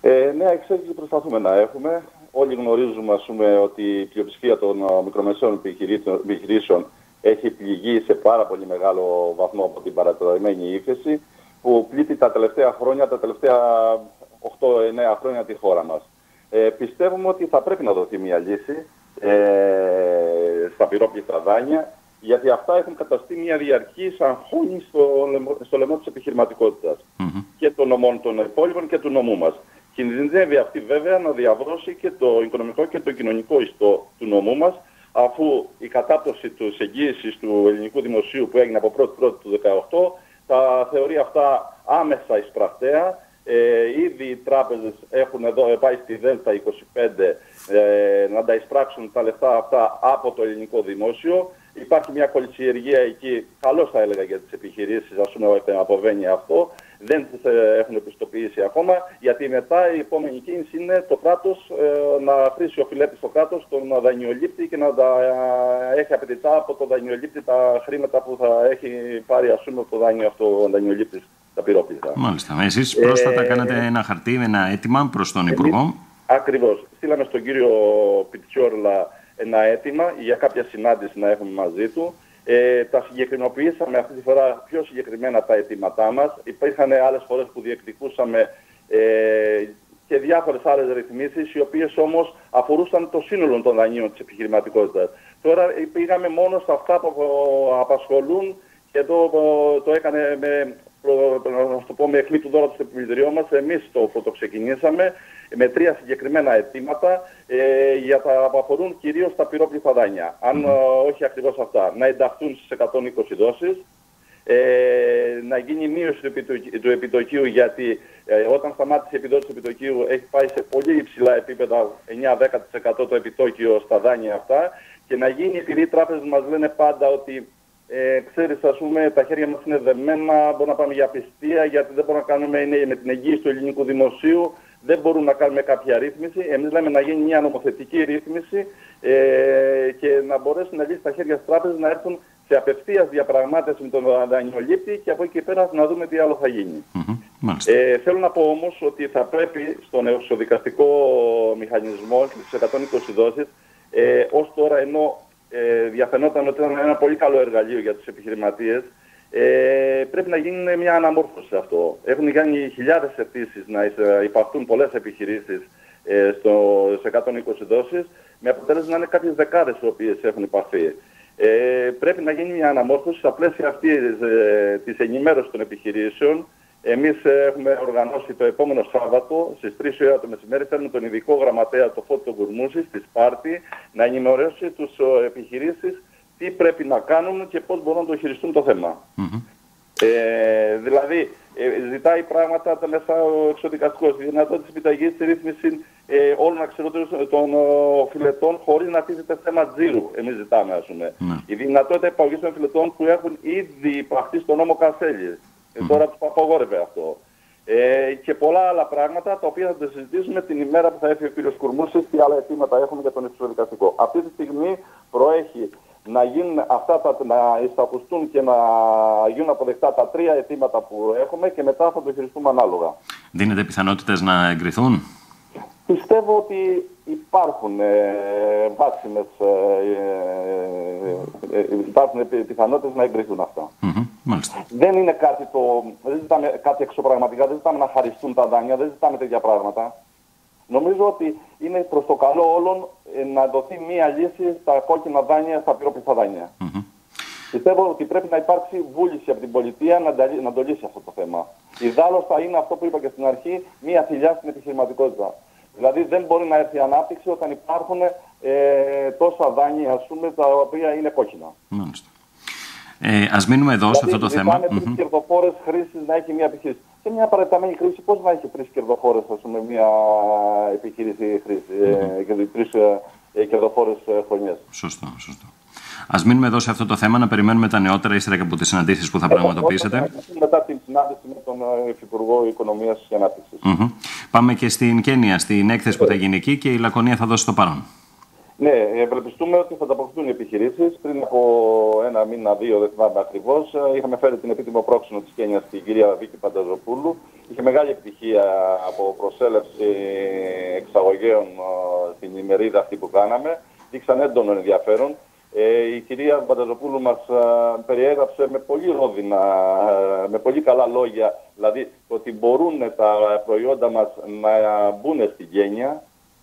Ε, νέα εξέλιξη προσπαθούμε να έχουμε. Όλοι γνωρίζουμε ας πούμε, ότι η πλειοψηφία των ε, μικρομεσαίων επιχειρήσεων έχει πληγεί σε πάρα πολύ μεγάλο βαθμό από την παρατηρημένη ύφεση που πλήττει τα τελευταία χρόνια, τα τελευταία 8-9 χρόνια τη χώρα μας. Ε, πιστεύουμε ότι θα πρέπει να δοθεί μια λύση ε, στα πυρόπληκτα δάνεια γιατί αυτά έχουν καταστεί μια διαρκή αγχώνη στο, στο λαιμό της επιχειρηματικότητας και των νομών των υπόλοιπων και του νομού μας. Κινδυνεύει αυτή βέβαια να διαβρώσει και το οικονομικό και το κοινωνικό ιστό του νομού μας αφού η κατάπτωση της εγγύησης του ελληνικού δημοσίου που έγινε από 1η του 2018 τα θεωρεί αυτά άμεσα εισπρακτέα. Ε, ήδη οι τράπεζες έχουν εδώ πάει στη ΔΕΛΤΑ 25 ε, να τα εισπράξουν τα λεφτά αυτά από το ελληνικό δημόσιο. Υπάρχει μια κολυσιεργία εκεί, καλώς θα έλεγα για τις επιχειρήσεις, ας πούμε αποβαίνει αυτό δεν τις ε, έχουν επιστοποιήσει ακόμα, γιατί μετά η επόμενη κίνηση είναι το κράτος ε, να χρήσει ο φιλέτης στο κράτος τον δανειολήπτη και να τα ε, έχει απαιτητά από το δανειολήπτη τα χρήματα που θα έχει πάρει ας πούμε το δάνειο αυτό ο δανειολήπτης τα πυρόπλητα. Μάλιστα. Εσείς πρόσφατα ε, κάνατε ένα χαρτί, ένα αίτημα προς τον Υπουργό. Ακριβώς. Στείλαμε στον κύριο Πιτσιόρλα ένα αίτημα για κάποια συνάντηση να έχουμε μαζί του. Ε, τα συγκεκρινοποιήσαμε αυτή τη φορά πιο συγκεκριμένα τα αιτήματά μας. Υπήρχαν άλλες φορές που διεκδικούσαμε ε, και διάφορες άλλες ρυθμίσεις, οι οποίες όμως αφορούσαν το σύνολο των δανείων της επιχειρηματικότητας. Τώρα πήγαμε μόνο σε αυτά που απασχολούν και το, το έκανε με, να το πω, με αιχμή του δώρα του επιμελητηριό μας. Εμείς το πρωτοξεκινήσαμε με τρία συγκεκριμένα αιτήματα ε, για τα που αφορούν κυρίως τα πυρόπληθα δάνεια. Αν ε, όχι ακριβώς αυτά, να ενταχθούν στις 120 δόσεις, ε, να γίνει μείωση του επιτοκίου, γιατί ε, όταν σταμάτησε η επιδότηση του επιτοκίου έχει πάει σε πολύ υψηλά επίπεδα 9-10% το επιτόκιο στα δάνεια αυτά και να γίνει επειδή οι τράπεζες μας λένε πάντα ότι ε, ξέρεις, ας πούμε, τα χέρια μας είναι δεμένα, μπορούμε να πάμε για πιστία, γιατί δεν μπορούμε να κάνουμε είναι, με την εγγύηση του ελληνικού δημοσίου δεν μπορούμε να κάνουμε κάποια ρύθμιση. Εμείς λέμε να γίνει μια νομοθετική ρύθμιση ε, και να μπορέσουν να λύσει τα χέρια της τράπεζας να έρθουν σε απευθείας διαπραγμάτευση με τον δανειολήπτη και από εκεί και πέρα να δούμε τι άλλο θα γίνει. Ε, θέλω να πω όμως ότι θα πρέπει στον εξοδικαστικό μηχανισμό στις 120 δόσεις ε, ως τώρα ενώ ε, διαφαινόταν ότι ήταν ένα πολύ καλό εργαλείο για τους επιχειρηματίες ε, πρέπει να γίνει μια αναμόρφωση σε αυτό. Έχουν γίνει χιλιάδες αιτήσεις να υπαρχούν πολλές επιχειρήσεις ε, στο, σε 120 δόσεις, με αποτέλεσμα να είναι κάποιες δεκάδες οι οποίες έχουν υπαρθεί. Ε, πρέπει να γίνει μια αναμόρφωση στα πλαίσια αυτής ε, της ενημέρωσης των επιχειρήσεων. Εμείς έχουμε οργανώσει το επόμενο Σάββατο στις 3 ώρα το μεσημέρι φέρνουμε τον ειδικό γραμματέα το Φώτο Γκουρμούση στη Σπάρτη να ενημερώσει τους επιχειρήσεις τι πρέπει να κάνουν και πώς μπορούν να το χειριστούν το θέμα. Ε, δηλαδή, ε, ζητάει πράγματα τα μέσα ο εξοδικαστικός, η δυνατότητα της επιταγής της ρύθμισης ε, όλων αξιότερων των φιλετών χωρίς να τίθεται θέμα τζίρου, εμείς ζητάμε ας πούμε. Ναι. Η δυνατότητα υπαγωγής των φιλετών που έχουν ήδη υπαχθεί στον νόμο Κασέλης. Ε, τώρα τους απαγόρευε αυτό. Ε, και πολλά άλλα πράγματα τα οποία θα τα συζητήσουμε την ημέρα που θα έρθει ο κ. Κουρμούσης και άλλα αιτήματα έχουμε για τον εξωδικαστικό. Αυτή τη στιγμή προέχει να γίνουν αυτά τα, να εισακουστούν και να γίνουν αποδεκτά τα τρία αιτήματα που έχουμε και μετά θα το χειριστούμε ανάλογα. Δίνετε πιθανότητες να εγκριθούν; Πιστεύω ότι υπάρχουν ε, βάσιμες, ε, ε, ε υπάρχουν πιθανότητες να εγκριθούν αυτά. Δεν είναι κάτι το, δεν ζητάμε κάτι εξωπραγματικά, δεν ζητάμε να χαριστούν τα δάνεια, δεν ζητάμε τέτοια πράγματα. Νομίζω ότι είναι προς το καλό όλων ε, να δοθεί μία λύση στα κόκκινα δάνεια, στα πυρόπιστα δάνεια. Mm-hmm. Πιστεύω ότι πρέπει να υπάρξει βούληση από την πολιτεία να, να το λύσει αυτό το θέμα. Ιδάλλως θα είναι αυτό που είπα και στην αρχή, μία θηλιά στην επιχειρηματικότητα. Δηλαδή δεν μπορεί να έρθει η ανάπτυξη όταν υπάρχουν ε, τόσα δάνεια, ας πούμε, τα οποία είναι κόκκινα. Μάλιστα. Ε, ας μείνουμε εδώ σε αυτό το θέμα. Δηλαδή, mm-hmm. κερδοφόρες χρήσεις να έχει μια επιχείρηση σε μια παραταμένη κρίση πώς να έχει τρεις κερδοφόρες, ας πούμε, μια επιχείρηση χρήση, mm-hmm. και τρεις ε, κερδοφόρες ε, χρονιές. Σωστό, σωστό. Α μείνουμε εδώ σε αυτό το θέμα, να περιμένουμε τα νεότερα ύστερα και από τις συναντήσεις που θα πραγματοποιήσετε. Μετά την συνάντηση με τον Υφυπουργό Οικονομίας και Ανάπτυξης. Mm-hmm. Πάμε και στην Κένια, στην έκθεση που θα γίνει εκεί και η Λακωνία θα δώσει το παρόν. Ναι, ευελπιστούμε ότι θα ανταποκριθούν οι επιχειρήσεις. Πριν από ένα μήνα, δύο, δεν θυμάμαι ακριβώς, είχαμε φέρει την επίτιμο πρόξενο της Κένιας, την κυρία Βίκη Πανταζοπούλου, είχε μεγάλη επιτυχία από προσέλευση εξαγωγέων στην ημερίδα αυτή που κάναμε. Δείξαν έντονο ενδιαφέρον. Ε, η κυρία Μπανταζοπούλου μας περιέγραψε με πολύ ρόδινα, με πολύ καλά λόγια, δηλαδή ότι μπορούν τα προϊόντα μας να μπουν στην γένεια,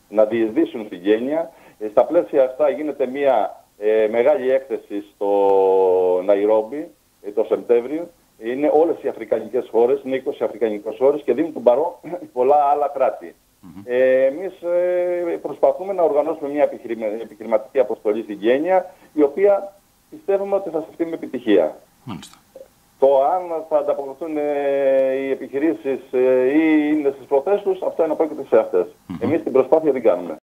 να διεισδύσουν στην γένεια. Ε, στα πλαίσια αυτά γίνεται μια ε, μεγάλη έκθεση στο Ναϊρόμπι το Σεπτέμβριο. Είναι όλες οι αφρικανικές χώρες, είναι 20 αφρικανικές χώρες και δίνουν τον παρό πολλά άλλα κράτη. Ε, εμείς ε, προσπαθούμε να οργανώσουμε μια επιχειρηματική αποστολή στην Γένεια, η οποία πιστεύουμε ότι θα στεφτεί με επιτυχία. Το αν θα ανταποκριθούν ε, οι επιχειρήσεις ε, ή είναι στις προθέσεις τους, αυτό είναι απόκειται σε αυτές. Εμείς την προσπάθεια δεν κάνουμε.